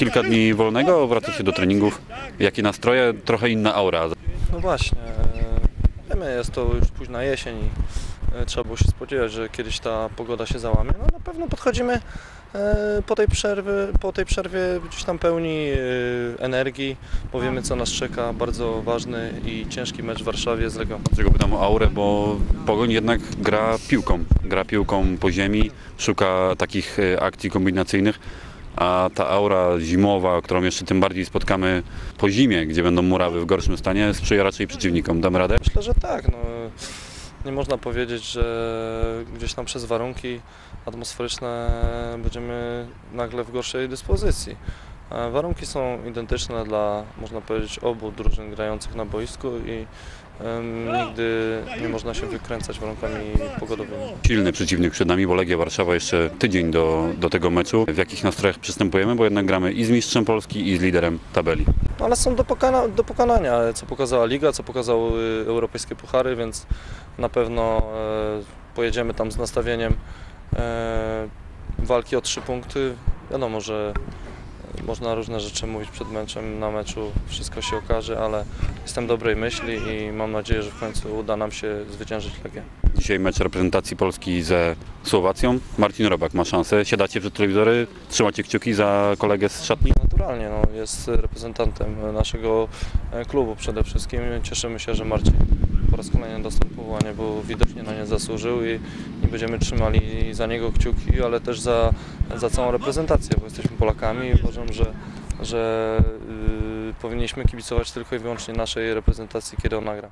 Kilka dni wolnego, wraca się do treningów. Jakie nastroje? Trochę inna aura. No właśnie, e, wiemy, jest to już późna jesień i e, trzeba było się spodziewać, że kiedyś ta pogoda się załamie. No na pewno podchodzimy po tej, przerwy, po tej przerwie gdzieś tam pełni e, energii, bo wiemy co nas czeka. Bardzo ważny i ciężki mecz w Warszawie z Legią. Dlaczego pytam o aurę? Bo Pogoń jednak gra piłką. Gra piłką po ziemi, szuka takich e, akcji kombinacyjnych. A ta aura zimowa, którą jeszcze tym bardziej spotkamy po zimie, gdzie będą murawy w gorszym stanie, sprzyja raczej przeciwnikom. Damy radę? Myślę, że tak. No, nie można powiedzieć, że gdzieś tam przez warunki atmosferyczne będziemy nagle w gorszej dyspozycji. Warunki są identyczne dla, można powiedzieć, obu drużyn grających na boisku i em, nigdy nie można się wykręcać warunkami pogodowymi. Silny przeciwnik przed nami, bo Legia Warszawa jeszcze tydzień do, do tego meczu. W jakich nastrojach przystępujemy? Bo jednak gramy i z mistrzem Polski, i z liderem tabeli. No, ale są do, pokana, do pokonania, co pokazała Liga, co pokazały europejskie puchary, więc na pewno e, pojedziemy tam z nastawieniem e, walki o trzy punkty. Wiadomo, że można różne rzeczy mówić przed meczem, na meczu wszystko się okaże, ale jestem dobrej myśli i mam nadzieję, że w końcu uda nam się zwyciężyć Legię. Dzisiaj mecz reprezentacji Polski ze Słowacją. Marcin Robak ma szansę. Siadacie przed telewizory, trzymacie kciuki za kolegę z szatni? Naturalnie no, jest reprezentantem naszego e, klubu przede wszystkim. Cieszymy się, że Marcin po raz kolejny dostał powołanie, bo widocznie na nie zasłużył i, i będziemy trzymali za niego kciuki, ale też za, za całą reprezentację, bo jesteśmy Polakami i uważam, że, że yy, powinniśmy kibicować tylko i wyłącznie naszej reprezentacji, kiedy ona gra.